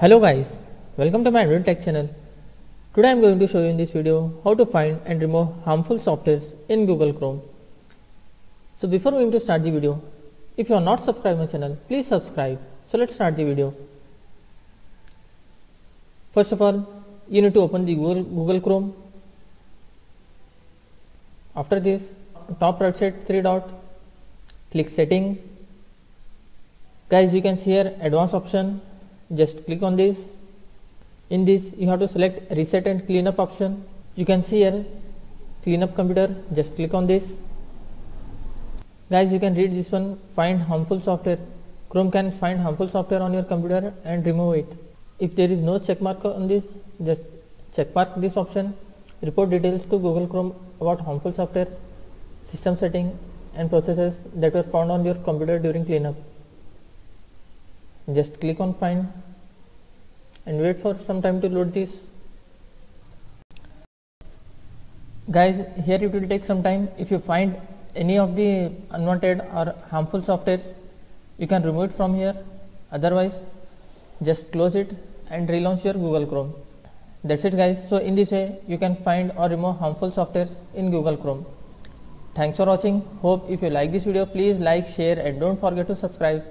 Hello guys, welcome to my AndWin Tech channel. Today I am going to show you in this video how to find and remove harmful softwares in Google Chrome. So before going to start the video, if you are not subscribed my channel, please subscribe. So let's start the video. First of all, you need to open the Google, Google Chrome. After this, top right side three dot, click settings. Guys, you can see here advanced option just click on this. In this you have to select reset and cleanup option. You can see here cleanup computer just click on this. Guys you can read this one find harmful software. Chrome can find harmful software on your computer and remove it. If there is no check mark on this just check mark this option. Report details to google chrome about harmful software system setting and processes that were found on your computer during cleanup just click on find and wait for some time to load this. Guys here it will take some time. If you find any of the unwanted or harmful softwares you can remove it from here. Otherwise just close it and relaunch your google chrome. That's it guys. So in this way you can find or remove harmful softwares in google chrome. Thanks for watching. Hope if you like this video please like share and don't forget to subscribe